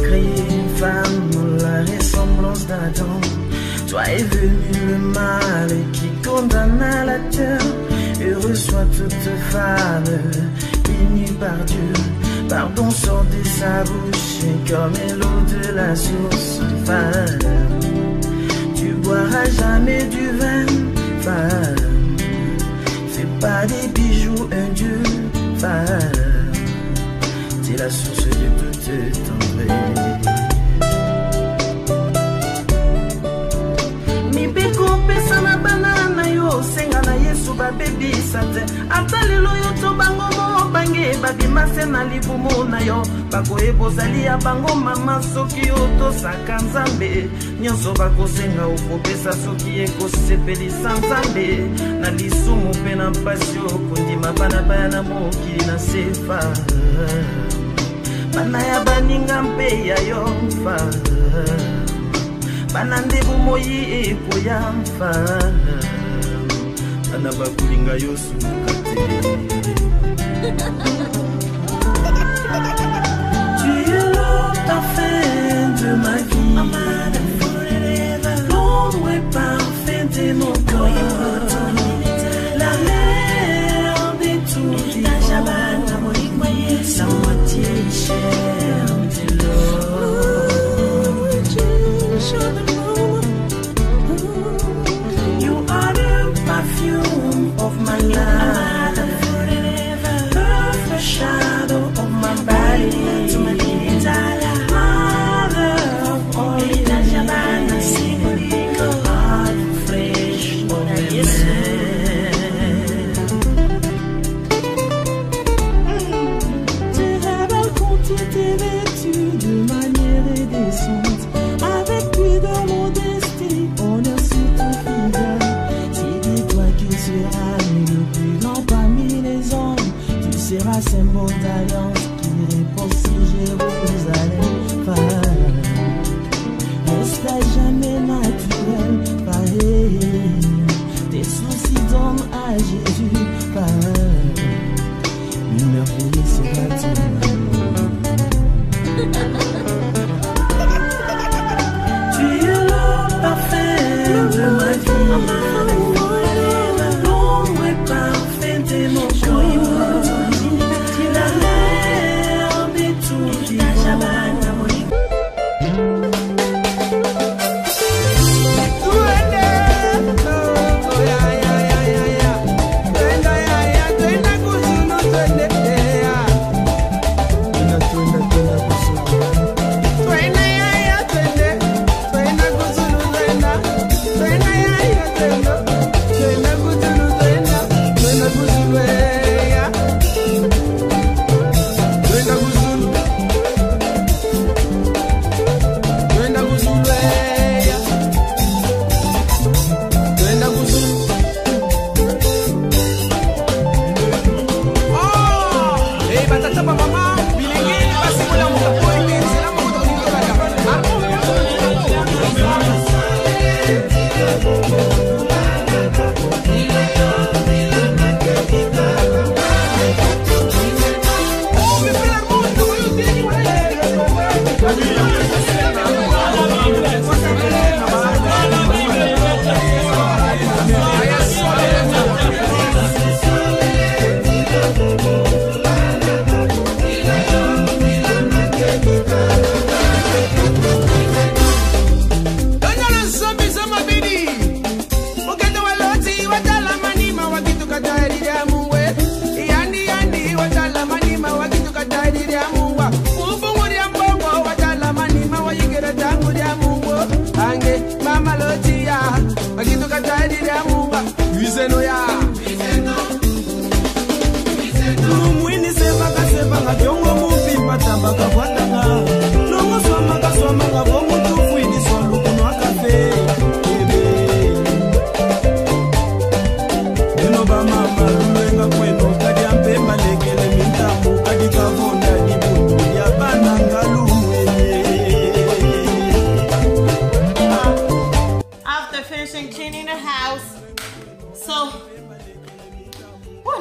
une femme la ressemblance d'Adam. Toi est venu le mal qui condamne la terre et reçoit toute femme bénie par Dieu. Pardon sort de sa bouche comme l'eau de la source. Femme, tu boiras jamais du vin. Femme, fais pas des bijoux un dieu. Babima se na libumu na yo. Bakoyeba ozali ya bango mama soki otosaka nzambe. Nyonso bakosenga okopesa soki ekosepelisa nzambe. Na lisumu mpe na mpasi okondima bana baya na mokili na sefa. Bana ya baninga mpe ya yo fa bana nde bomoi ekoya mfa. Bana bakolinga yo suka te mama. Tu seras symbole d'alliance qui répond sur Jérusalem. Femme, Reste à jamais naturel, pareil. Tes soucis donnent à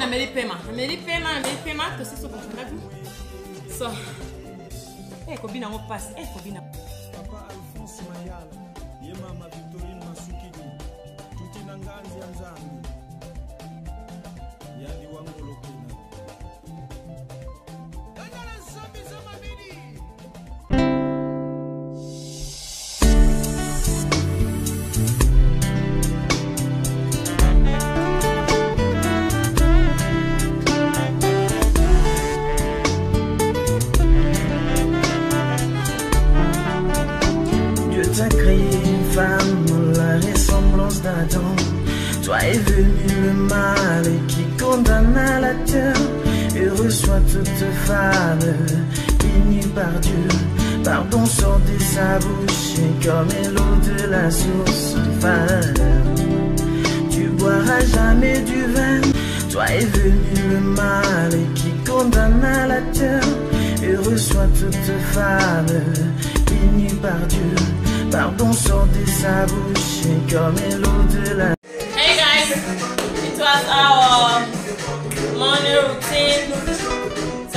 namelipema namelipema namelipema tosisokokanga tu so. Eh, Ekobinango mpasi ekobina eh, Heureux soit toute femme unie par Dieu. Pardon sort de sa bouche comme l'eau de la source femme. Tu boiras jamais du vin. Toi est venu le mal qui condamne à la terre. Heureux soit toute femme unie par Dieu. Pardon sort de sa bouche comme l'eau de la Hey guys, it was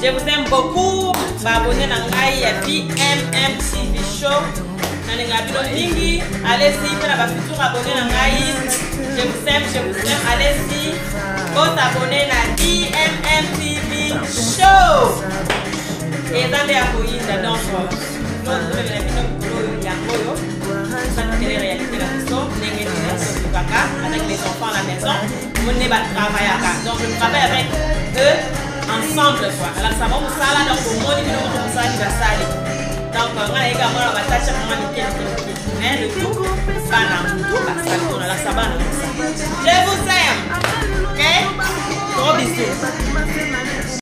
la. Je vous aime beaucoup. Abonnez na ngai ya BMM TV Show. Allez-y, mpe na bafutur abonné na ngai. Je vous aime, je vous aime. Allez-y. Botabonne na BMM TV Show. réalité na biso ndenge nini tolukaka avec les enfants à la maison donc je travaille avec eux ensemble quoi. Alakisa bango mosala donc omoni bino moto mosalaki basali donc nga nayeka mwana batache mama mikelikeli mais le tout bana mutu basali to nalakisa bana mosala je vous aime. Ok? Gros bisous